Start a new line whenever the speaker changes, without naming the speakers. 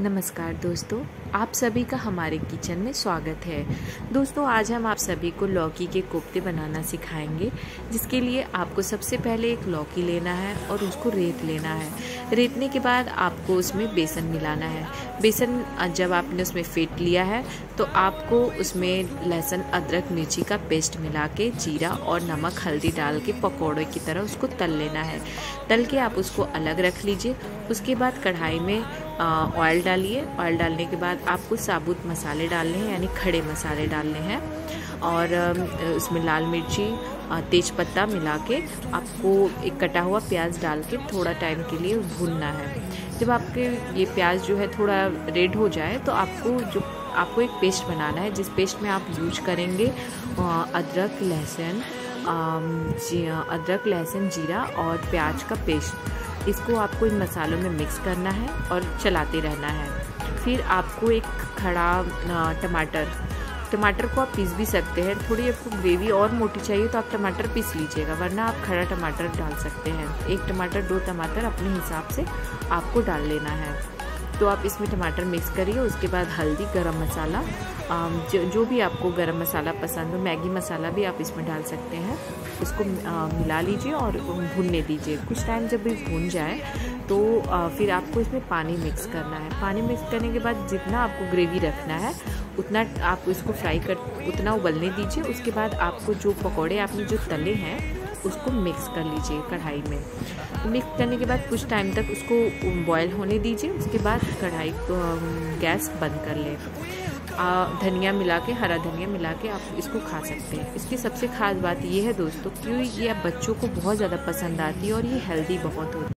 नमस्कार दोस्तों, आप सभी का हमारे किचन में स्वागत है। दोस्तों, आज हम आप सभी को लौकी के कोफ्ते बनाना सिखाएँगे, जिसके लिए आपको सबसे पहले एक लौकी लेना है और उसको रेत लेना है। रेतने के बाद आपको उसमें बेसन मिलाना है। बेसन जब आपने उसमें फेंट लिया है तो आपको उसमें लहसुन, अदरक, मिर्ची का पेस्ट मिला के जीरा और नमक, हल्दी डाल के पकौड़े की तरह उसको तल लेना है। तल के आप उसको अलग रख लीजिए। उसके बाद कढ़ाई में ऑयल डालिए। ऑयल डालने के बाद आपको साबुत मसाले डालने हैं, यानी खड़े मसाले डालने हैं। और उसमें लाल मिर्ची तेज पत्ता मिला के आपको एक कटा हुआ प्याज डाल के थोड़ा टाइम के लिए भूनना है। जब आपके ये प्याज जो है थोड़ा रेड हो जाए तो आपको जो, आपको एक पेस्ट बनाना है। जिस पेस्ट में आप यूज़ करेंगे अदरक, लहसुन अदरक, लहसुन, जीरा और प्याज का पेस्ट इसको आपको इन मसालों में मिक्स करना है और चलाते रहना है। फिर आपको एक खड़ा टमाटर। टमाटर को आप पीस भी सकते हैं। थोड़ी आपको ग्रेवी और मोटी चाहिए तो आप टमाटर पीस लीजिएगा, वरना आप खड़ा टमाटर डाल सकते हैं। एक टमाटर, दो टमाटर अपने हिसाब से आपको डाल लेना है। तो आप इसमें टमाटर मिक्स करिए उसके बाद हल्दी गरम मसाला जो, जो भी आपको गरम मसाला पसंद हो मैगी मसाला भी आप इसमें डाल सकते हैं। उसको मिला लीजिए और भूनने दीजिए। कुछ टाइम जब भी भून जाए तो फिर आपको इसमें पानी मिक्स करना है। पानी मिक्स करने के बाद जितना आपको ग्रेवी रखना है उतना आप इसको फ्राई कर उतना उबलने दीजिए। उसके बाद आपको जो पकौड़े आपने जो तले हैं उसको मिक्स कर लीजिए कढ़ाई में। मिक्स करने के बाद कुछ टाइम तक उसको बॉयल होने दीजिए, उसके बाद कढ़ाई को गैस बंद कर लें। धनिया मिला के, हरा धनिया मिला के आप इसको खा सकते हैं। इसकी सबसे खास बात ये है दोस्तों कि ये बच्चों को बहुत ज़्यादा पसंद आती है और ये हेल्दी बहुत होती है।